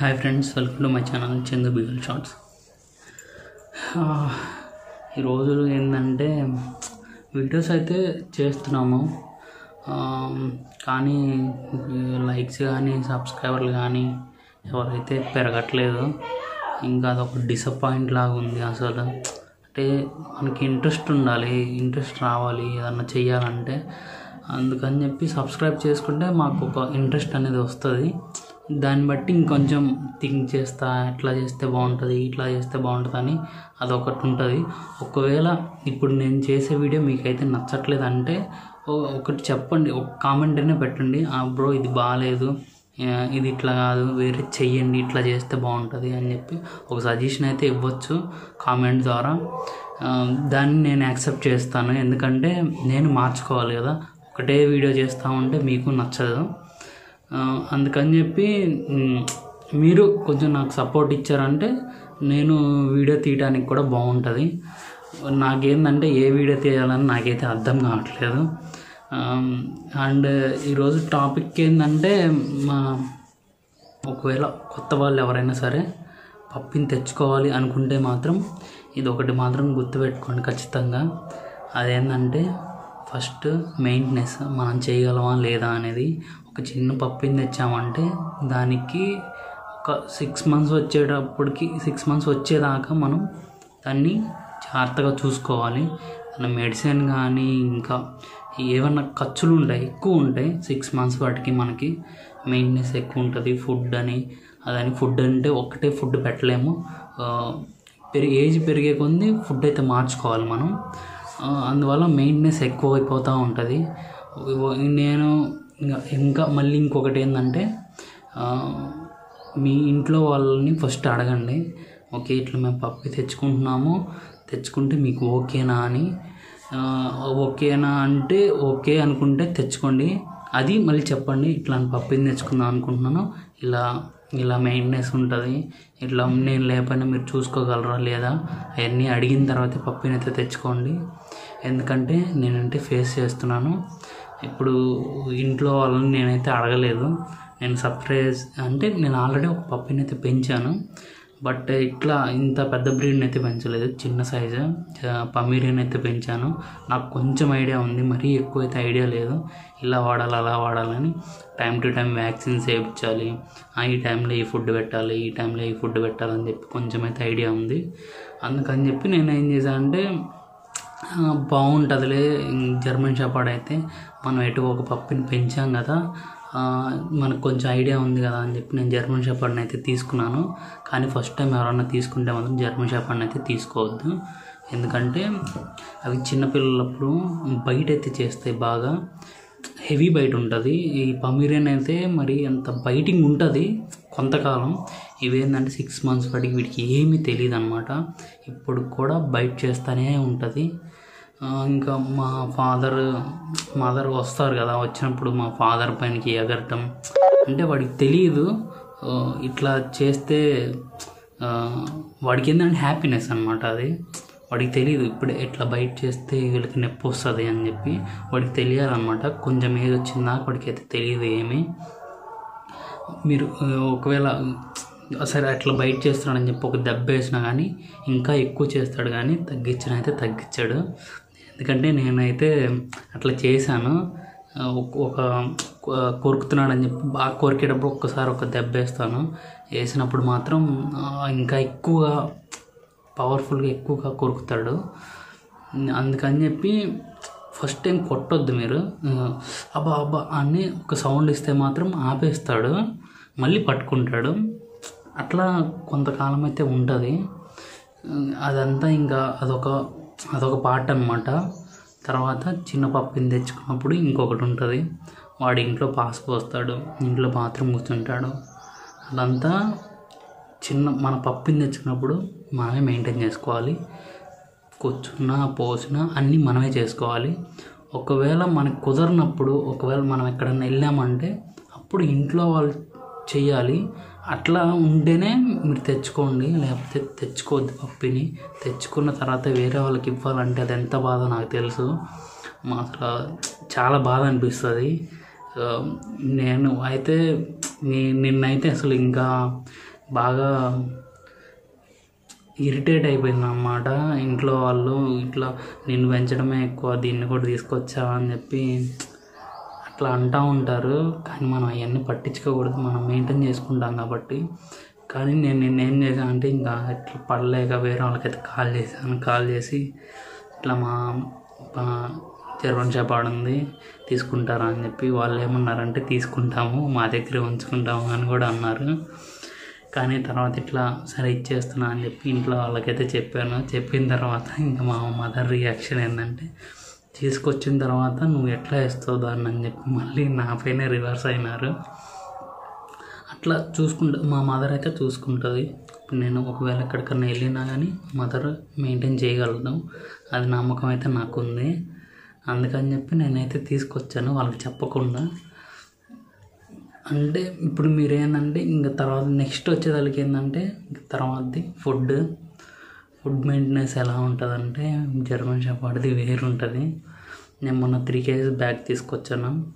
Hi friends welcome to my channel Chandu beagle shorts ఈరోజు ఏంటంటే videos అయితే చేస్తున్నాము. కానీ లైక్స్ కానీ సబ్స్క్రైబర్లు కానీ ఎవరైతే పెరగట్లేదు ఇంకా అదొక డిసప్పాయింట్ లాగా ఉంది అసలు. అంటే మనకి ఇంట్రెస్ట్ ఉండాలి ఇంట్రెస్ట్ రావాలి ఏదన్నా చెయ్యాలంటే. అందుకని చెప్పి సబ్స్క్రైబ్ చేసుకుంటే మాకు ఒక ఇంట్రెస్ట్ అనేది వస్తుంది. దాన్ని బట్టి ఇంకొంచెం థింక్ చేస్తా ఎట్లా చేస్తే బాగుంటుంది ఇట్లా చేస్తే బాగుంటుంది అని అదొకటి ఉంటుంది. ఒకవేళ ఇప్పుడు నేను చేసే వీడియో మీకైతే నచ్చట్లేదు అంటే ఓ- ఒకటి చెప్పండి ఒక కామెంట్ అయినా పెట్టండి. ఆ బ్రో ఇది బాగాలేదు ఇది ఇట్లా కాదు. వేరే చెయ్యండి ఇట్లా చేస్తే బాగుంటుంది అని చెప్పి ఒక సజెషన్ అయితే ఇవ్వచ్చు కామెంట్ ద్వారా. దాన్ని నేను యాక్సెప్ట్ చేస్తాను. ఎందుకంటే నేను మార్చుకోవాలి కదా. ఒకటే వీడియో చేస్తూ ఉంటే మీకు నచ్చదు. అందుకని చెప్పి మీరు కొంచెం నాకు సపోర్ట్ ఇచ్చారంటే నేను వీడియో తీయడానికి కూడా బాగుంటుంది. నాకేందంటే ఏ వీడియో తీయాలని నాకైతే అర్థం కావట్లేదు. అండ్ ఈరోజు టాపిక్ ఏంటంటే మా ఒకవేళ కొత్త వాళ్ళు ఎవరైనా సరే పప్పిని తెచ్చుకోవాలి అనుకుంటే మాత్రం ఇది ఒకటి మాత్రం గుర్తుపెట్టుకోండి ఖచ్చితంగా. అదేంటంటే ఫస్ట్ మెయింటెనెన్స్ మనం చేయగలమా లేదా అనేది ఒక చిన్న పప్పిని తెచ్చామంటే దానికి ఒక సిక్స్ మంత్స్ వచ్చేటప్పటికి సిక్స్ మంత్స్ వచ్చేదాకా మనం దాన్ని జాగ్రత్తగా చూసుకోవాలి. దాని మెడిసిన్ కానీ ఇంకా ఏమన్నా ఖర్చులు ఉంటాయి ఎక్కువ ఉంటాయి సిక్స్ మంత్స్ వాటికి మనకి మెయింటెనెన్స్ ఎక్కువ ఉంటుంది. ఫుడ్ అని అదని ఫుడ్ అంటే ఒకటే ఫుడ్ పెట్టలేము. పెరిగి ఏజ్ పెరిగే కొద్దీ ఫుడ్ అయితే మార్చుకోవాలి మనం. అందువల్ల మెయింటెనెన్స్ ఎక్కువ అయిపోతూ ఉంటుంది నేను ఇంకా ఇంకా మళ్ళీ ఇంకొకటి ఏంటంటే మీ ఇంట్లో వాళ్ళని ఫస్ట్ అడగండి. ఓకే ఇట్లా మేము పప్పి తెచ్చుకుంటున్నాము తెచ్చుకుంటే మీకు ఓకేనా అని. ఓకేనా అంటే ఓకే అనుకుంటే తెచ్చుకోండి. అది మళ్ళీ చెప్పండి ఇట్లా పప్పిని తెచ్చుకుందాం అనుకుంటున్నాను ఇలా ఇలా మెయింటెనెన్స్ ఉంటుంది ఇట్లా నేను లేకపోయినా మీరు చూసుకోగలరా లేదా అవన్నీ అడిగిన తర్వాత పప్పిని అయితే తెచ్చుకోండి. ఎందుకంటే నేనంటే ఫేస్ చేస్తున్నాను. ఇప్పుడు ఇంట్లో వాళ్ళని నేనైతే అడగలేదు. నేను సర్ప్రైజ్ అంటే నేను ఆల్రెడీ ఒక పప్పిని అయితే పెంచాను బట్ ఇట్లా ఇంత పెద్ద బ్రీడ్ని అయితే పెంచలేదు. చిన్న సైజు పమీరియన్ అయితే పెంచాను. నాకు కొంచెం ఐడియా ఉంది. మరీ ఎక్కువ అయితే ఐడియా లేదు. ఇలా వాడాలి అలా వాడాలని టైం టు టైం వ్యాక్సిన్స్ వేయించాలి ఈ టైంలో ఈ ఫుడ్ పెట్టాలి ఈ టైంలో ఈ ఫుడ్ పెట్టాలని చెప్పి కొంచెం అయితే ఐడియా ఉంది. అందుకని చెప్పి నేను ఏం చేశాను అంటే బాగుంటుందిలే. జర్మన్ షపాడ్ అయితే మనం ఎటు ఒక పప్పిని పెంచాం కదా మనకు కొంచెం ఐడియా ఉంది కదా అని చెప్పి నేను జర్మన్ షెపర్డ్ని అయితే తీసుకున్నాను. కానీ ఫస్ట్ టైం ఎవరన్నా తీసుకుంటే మాత్రం జర్మన్ షెపర్డ్ని అయితే తీసుకోవద్దు. ఎందుకంటే అవి చిన్నపిల్లలప్పుడు బయట అయితే చేస్తాయి బాగా. హెవీ బయట ఉంటుంది. ఈ పమీరియన్ అయితే మరి అంత బైటింగ్ ఉంటుంది కొంతకాలం. ఇవేంటంటే సిక్స్ మంత్స్ వాటికి వీటికి ఏమీ తెలియదు అనమాట ఇప్పుడు కూడా బైట్ చేస్తూనే ఉంటుంది. ఇంకా మా ఫాదర్ మదర్ వస్తారు కదా వచ్చినప్పుడు మా ఫాదర్ పైనకి ఎగరటం. అంటే వాడికి తెలియదు ఇట్లా చేస్తే వాడికి ఏంటంటే హ్యాపీనెస్ అనమాట అది. వాడికి తెలియదు ఇప్పుడు ఎట్లా బయట చేస్తే వీళ్ళకి నొప్పి వస్తుంది అని చెప్పి వాడికి తెలియాలన్నమాట. కొంచెం ఏది వచ్చిందా వాడికి అయితే తెలియదు ఏమీ. మీరు ఒకవేళ సరే అట్లా బయట చేస్తున్నాడని చెప్పి ఒక దెబ్బ వేసినా కానీ ఇంకా ఎక్కువ చేస్తాడు కానీ తగ్గించిన అయితే తగ్గించాడు. ఎందుకంటే నేనైతే అట్లా చేశాను. ఒక- కొరుకుతున్నాడని చెప్పి బాగా కొరికేటప్పుడు ఒక్కసారి ఒక దెబ్బ వేస్తాను. వేసినప్పుడు మాత్రం ఇంకా ఎక్కువగా పవర్ఫుల్గా ఎక్కువగా కొరుకుతాడు. అందుకని చెప్పి ఫస్ట్ టైం కొట్టొద్దు మీరు. అబ్బా అబ్బా అని ఒక సౌండ్ ఇస్తే మాత్రం ఆపేస్తాడు. మళ్ళీ పట్టుకుంటాడు. అట్లా కొంతకాలం అయితే ఉంటుంది. అదంతా ఇంకా అదొక అదొక పార్ట్ అనమాట తర్వాత చిన్న పప్పిని తెచ్చుకున్నప్పుడు ఇంకొకటి ఉంటుంది వాడు ఇంట్లో పాస్ పోస్తాడు ఇంట్లో బాత్రూమ్ కూర్చుంటాడు. అదంతా చిన్న మన పప్పిని తెచ్చుకున్నప్పుడు మనమే మెయింటైన్ చేసుకోవాలి. కూర్చున్నా పోసినా అన్నీ మనమే చేసుకోవాలి. ఒకవేళ మనకు కుదరినప్పుడు ఒకవేళ మనం ఎక్కడైనా వెళ్ళామంటే అప్పుడు ఇంట్లో వాళ్ళు చేయాలి అట్లా ఉంటేనే మీరు తెచ్చుకోండి లేకపోతే తెచ్చుకోవద్దు పప్పిని. తెచ్చుకున్న తర్వాత వేరే వాళ్ళకి ఇవ్వాలంటే అది ఎంత బాధ నాకు తెలుసు. మాకు చాలా బాధ అనిపిస్తుంది. నేను అయితే నీ- నిన్నైతే అసలు ఇంకా బాగా ఇరిటేట్ అయిపోయింది అన్నమాట. ఇంట్లో వాళ్ళు ఇట్లా నిన్ను పెంచడమే ఎక్కువ దీన్ని కూడా తీసుకొచ్చా అని చెప్పి అట్లా అంటూ ఉంటారు. కానీ మనం అవన్నీ పట్టించుకోకూడదు. మనం మెయింటైన్ చేసుకుంటాం కాబట్టి. కానీ నేను నిన్న ఏం చేశాను అంటే ఇంకా ఇట్లా పడలేక వేరే వాళ్ళకైతే కాల్ చేశాను. కాల్ చేసి ఇట్లా మా మా జర్మన్ షెపర్డ్ ఉంది. తీసుకుంటారా అని చెప్పి వాళ్ళు ఏమన్నారంటే తీసుకుంటాము మా దగ్గరే ఉంచుకుంటాము అని కూడా అన్నారు. కానీ తర్వాత ఇట్లా సరే ఇచ్చేస్తున్నా అని చెప్పి ఇంట్లో వాళ్ళకైతే చెప్పాను. చెప్పిన తర్వాత ఇంకా మా మదర్ రియాక్షన్ ఏంటంటే తీసుకొచ్చిన తర్వాత నువ్వు ఎట్లా వేస్తావు దాన్ని? అని చెప్పి మళ్ళీ నా పైన రివర్స్ అయినారు. అట్లా చూసుకుంటా మా మదర్ అయితే చూసుకుంటుంది. ఇప్పుడు నేను ఒకవేళ ఎక్కడికన్నా వెళ్ళినా కానీ మదర్ మెయింటైన్ చేయగలుగుతాం అది నమ్మకం అయితే నాకు ఉంది అందుకని చెప్పి నేనైతే తీసుకొచ్చాను. వాళ్ళకి చెప్పకుండా. అంటే ఇప్పుడు మీరు ఏంటంటే ఇంకా తర్వాత నెక్స్ట్ వచ్చేదానికి ఏంటంటే తర్వాతది ఫుడ్ ఫుడ్ మెయింటెనెన్స్ ఎలా ఉంటుందంటే జర్మన్ షెఫర్డ్ది వేరు ఉంటుంది నేను మొన్న త్రీ కేజీస్ బ్యాగ్ తీసుకొచ్చాను.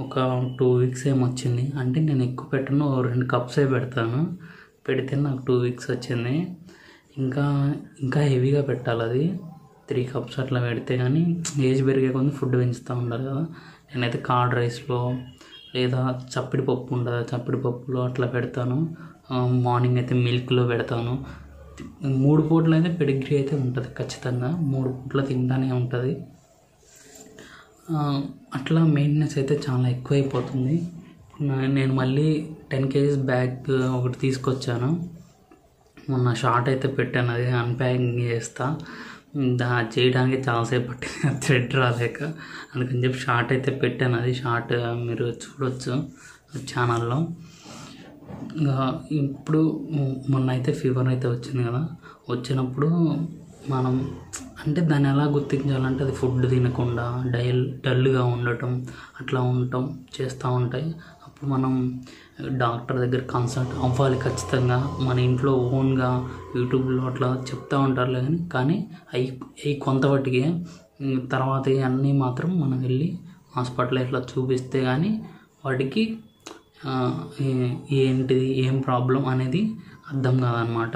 ఒక టూ వీక్స్ ఏమో వచ్చింది. అంటే నేను ఎక్కువ పెట్టను ఓ రెండు కప్సే పెడతాను. పెడితే నాకు టూ వీక్స్ వచ్చింది. ఇంకా ఇంకా హెవీగా పెట్టాలి అది. త్రీ కప్స్ అట్లా పెడితే కానీ ఏజ్ పెరిగే కొంచెం ఫుడ్ పెంచుతూ ఉండాలి కదా. నేనైతే కార్డ్ రైస్లో లేదా చప్పిడి పప్పు ఉంటుంది చప్పిడి పప్పులో అట్లా పెడతాను. మార్నింగ్ అయితే మిల్క్లో పెడతాను. మూడు పూటలు అయితే పెడిగ్రీ అయితే ఉంటుంది ఖచ్చితంగా. మూడు పూట్ల తింటానే ఉంటుంది. అట్లా మెయింటెనెన్స్ అయితే చాలా ఎక్కువైపోతుంది. నేను మళ్ళీ టెన్ కేజీస్ బ్యాగ్ ఒకటి తీసుకొచ్చాను. మొన్న షార్ట్ అయితే పెట్టాను అది అన్ప్యాకింగ్ చేస్తా. దా చేయడానికి చాలాసేపు పట్టింది థ్రెడ్ రాలేక. అందుకని చెప్పి షార్ట్ అయితే పెట్టాను అది షార్ట్ మీరు చూడొచ్చు ఛానల్లో. ఇప్పుడు మొన్న అయితే ఫీవర్ అయితే వచ్చింది కదా వచ్చినప్పుడు మనం అంటే దాన్ని ఎలా గుర్తించాలంటే అది ఫుడ్ తినకుండా డల్ డల్గా ఉండటం అట్లా ఉండటం చేస్తూ ఉంటాయి. అప్పుడు మనం డాక్టర్ దగ్గర కన్సల్ట్ అవ్వాలి ఖచ్చితంగా. మన ఇంట్లో ఓన్గా యూట్యూబ్లో అట్లా చెప్తూ ఉంటారులే కానీ కానీ అవి అవి కొంతవటికే తర్వాత అన్నీ మాత్రం మనం వెళ్ళి హాస్పిటల్ ఇట్లా చూపిస్తే కానీ వాటికి ఏంటిది ఏం ప్రాబ్లం అనేది అర్థం కాదనమాట.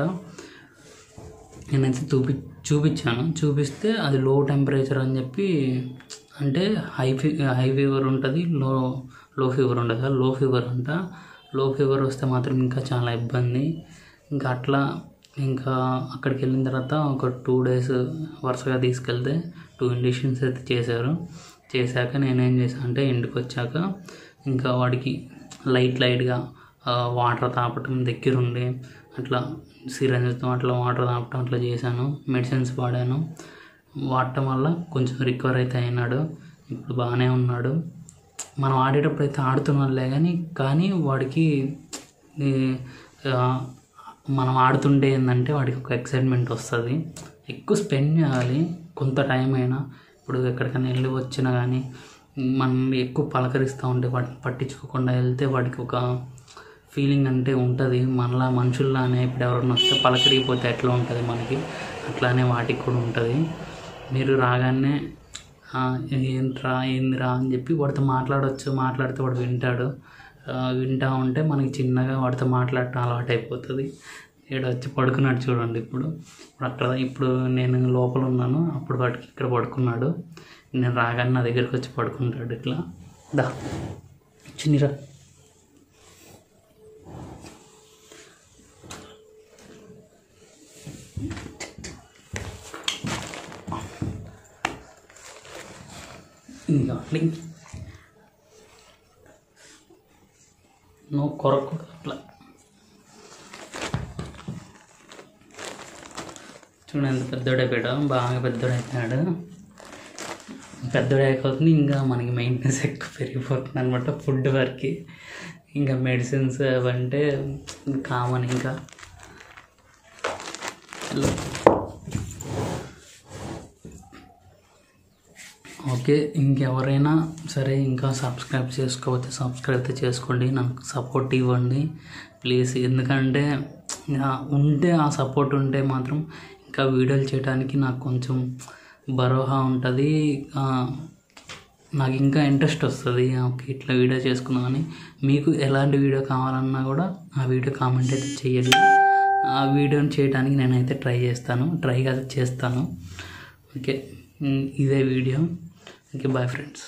నేనైతే చూపి చూపించాను. చూపిస్తే అది లో టెంపరేచర్ అని చెప్పి అంటే హై ఫీ హై ఫీవర్ ఉంటుంది లో లో ఫీవర్ ఉంటుంది లో ఫీవర్ అంట. లో ఫీవర్ వస్తే మాత్రం ఇంకా చాలా ఇబ్బంది. ఇంకా అట్లా ఇంకా అక్కడికి వెళ్ళిన తర్వాత ఒక టూ డేస్ వరుసగా తీసుకెళ్తే టూ ఇండిషన్స్ అయితే చేశారు. చేశాక నేనేం చేశాను అంటే ఇంటికి వచ్చాక ఇంకా వాడికి లైట్ లైట్గా వాటర్ తాపటం దగ్గరుండి అట్లా సిరంజ్తో అట్లా వాటర్ తాపటం అట్లా చేశాను మెడిసిన్స్ వాడాను. వాడటం వల్ల కొంచెం రికవర్ అయితే అయినాడు ఇప్పుడు బాగానే ఉన్నాడు. మనం ఆడేటప్పుడు అయితే ఆడుతున్నాడులే కానీ కానీ వాడికి మనం ఆడుతుంటే ఏంటంటే వాడికి ఒక ఎక్సైట్మెంట్ వస్తుంది. ఎక్కువ స్పెండ్ చేయాలి కొంత టైం అయినా. ఇప్పుడు ఎక్కడికైనా వెళ్ళి వచ్చినా కానీ మనం ఎక్కువ పలకరిస్తూ ఉంటే వాటిని పట్టించుకోకుండా వెళ్తే వాడికి ఒక ఫీలింగ్ అంటే ఉంటుంది. మనలా మనుషుల్లానే ఇప్పుడు ఎవరైనా వస్తే పలకరిగిపోతే ఎట్లా ఉంటుంది మనకి? అట్లానే వాటికి కూడా ఉంటుంది. మీరు రాగానే ఏంట్రా ఏందిరా? అని చెప్పి వాడితో మాట్లాడవచ్చు మాట్లాడితే వాడు వింటాడు. వింటా ఉంటే మనకి చిన్నగా వాడితో మాట్లాడటం అలవాటు అయిపోతుంది. ఇక్కడ వచ్చి పడుకున్నాడు చూడండి ఇప్పుడు. ఇప్పుడు అక్కడ ఇప్పుడు నేను లోపల ఉన్నాను. అప్పుడు వాడికి ఇక్కడ పడుకున్నాడు. నేను రాగానే నా దగ్గరికి వచ్చి పడుకుంటాడు ఇట్లా. దా. చిన్నిరా. ఇంకా లింక్. నువ్వు కొరకూడదు అట్లా. చూడండి ఎంత పెద్దోడైపోయాడు బాగా పెద్దోడైపోయాడు పెద్దోడైపోతుంది ఇంకా మనకి మెయింటెనెన్స్ ఎక్కువ పెరిగిపోతుంది అనమాట ఫుడ్ వరకు ఇంకా మెడిసిన్స్ అవంటే కామన్ ఇంకా. హలో ఓకే ఇంకెవరైనా సరే ఇంకా సబ్స్క్రైబ్ చేసుకోకపోతే సబ్స్క్రైబ్ అయితే చేసుకోండి నాకు సపోర్ట్ ఇవ్వండి ప్లీజ్ ఎందుకంటే ఉంటే ఆ సపోర్ట్ ఉంటే మాత్రం ఇంకా వీడియోలు చేయడానికి నాకు కొంచెం బరోహా ఉంటుంది. నాకు ఇంకా ఇంట్రెస్ట్ వస్తుంది. ఓకే ఇట్లా వీడియో చేసుకుందామని మీకు ఎలాంటి వీడియో కావాలన్నా కూడా ఆ వీడియో కామెంట్ అయితే చేయండి. ఆ వీడియోని చేయడానికి నేనైతే ట్రై చేస్తాను. ట్రై కాదు చేస్తాను. ఓకే ఇదే వీడియో. Okay bye friends.